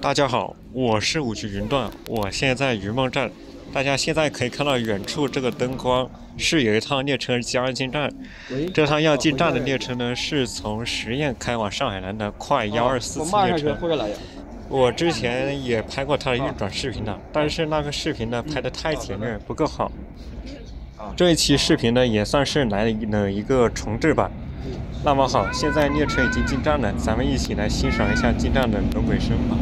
大家好，我是五局云段，我现在在云梦站。大家现在可以看到远处这个灯光，是有一趟列车将要进站。这趟要进站的列车呢，是从十堰开往上海南的快幺二四次列车。我之前也拍过它的运转视频的，但是那个视频呢拍的太前面不够好。这一期视频呢也算是来了一个重置版。那么好，现在列车已经进站了，咱们一起来欣赏一下进站的轮轨声吧。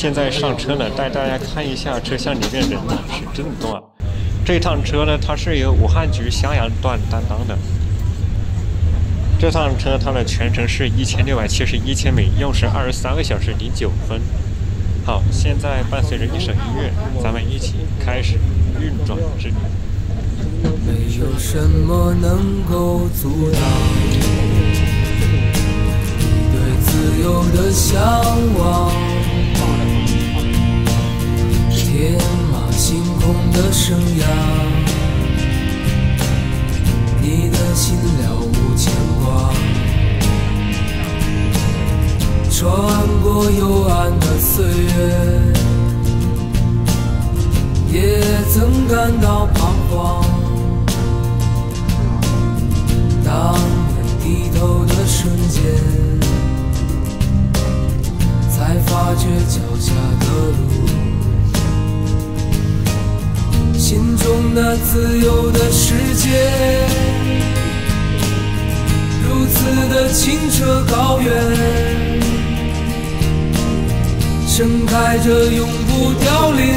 现在上车了，带大家看一下车厢里面人呢是真的多。这趟车呢，它是由武汉局襄阳段担当的。这趟车它的全程是一千六百七十一千米，用时二十三个小时零九分。好，现在伴随着一首音乐，咱们一起开始运转之旅。没有什么能够阻挡你对自由的向往。天马行空的生涯，你的心了无牵挂。穿过幽暗的岁月，也曾感到彷徨。当你低头的瞬间，才发觉脚下那自由的世界，如此的清澈高远。盛开着永不凋零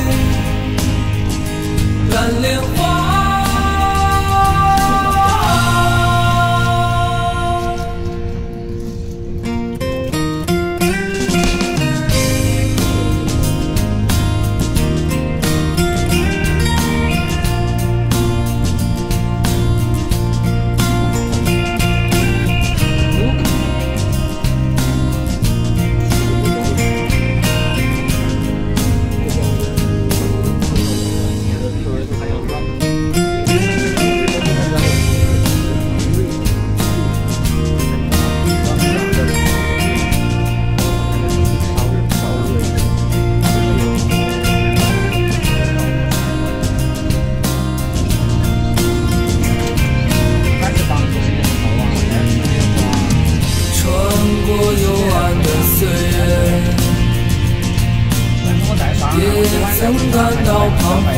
也曾感到彷徨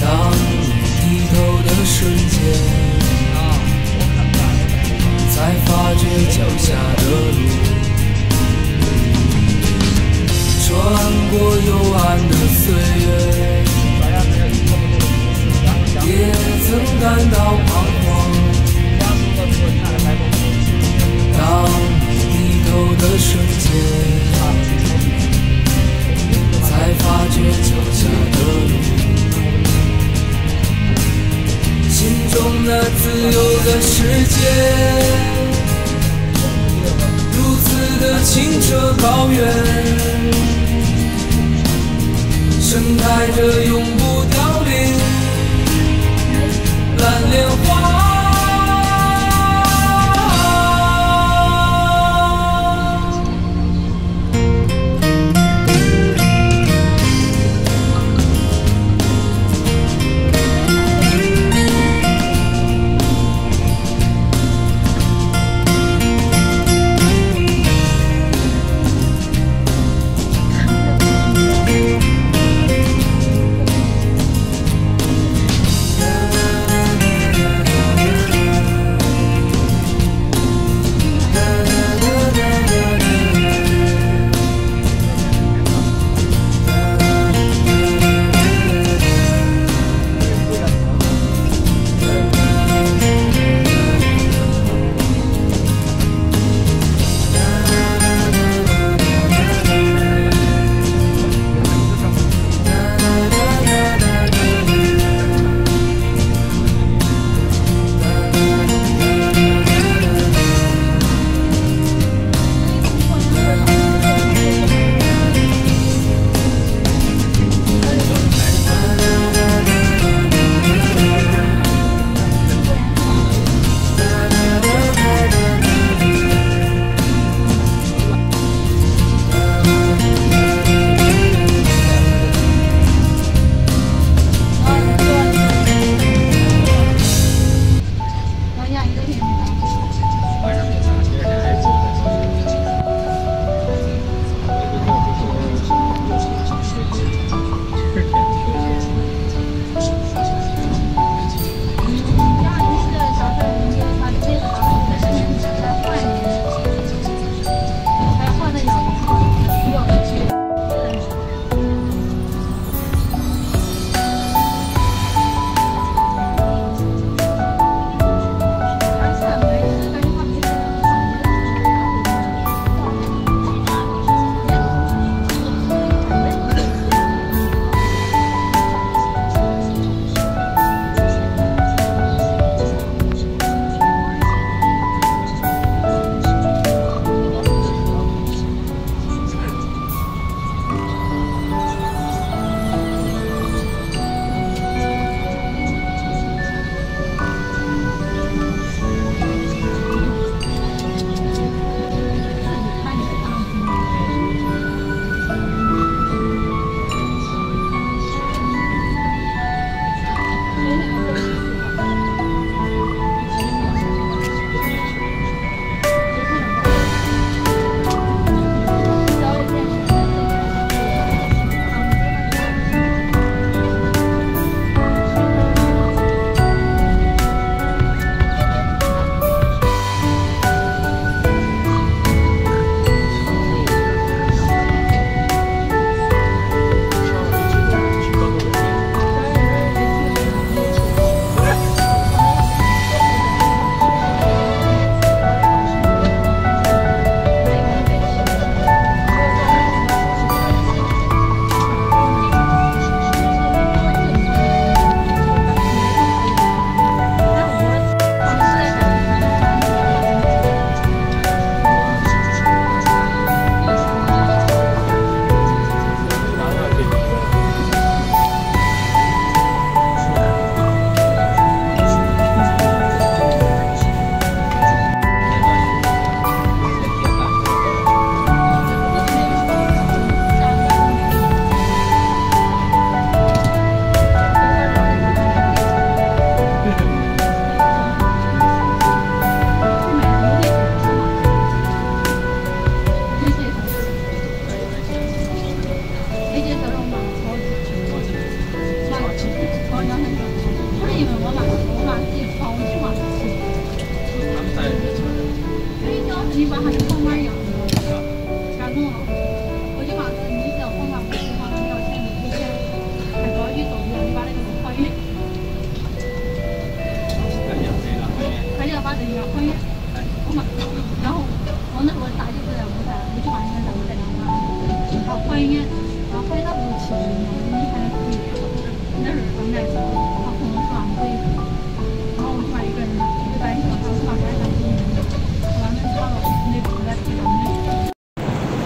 当你低头的瞬间才发觉脚下的路穿过幽暗的岁月也曾感到彷徨当你低头的瞬间才发觉脚下的路心中那自由的世界如此的清澈高远盛开着永不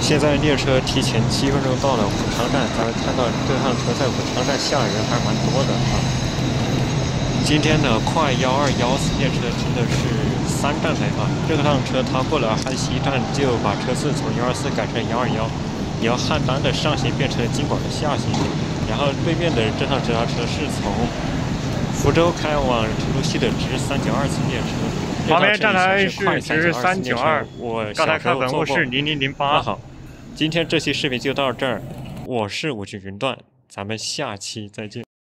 现在列车提前七分钟到了武昌站，咱们看到这趟车在武昌站下人还蛮多的啊。今天的快幺二幺四列车真的是三站台啊！这趟车它过了汉西站，就把车次从幺二四改成幺二幺，由汉丹的上行变成了京广的下行。然后对面的这趟直达车是从福州开往成都西的直三九二次列车。旁边站台是直三九二，我刚才看文物是零零零八。今天这期视频就到这儿，我是武器云段，咱们下期再见。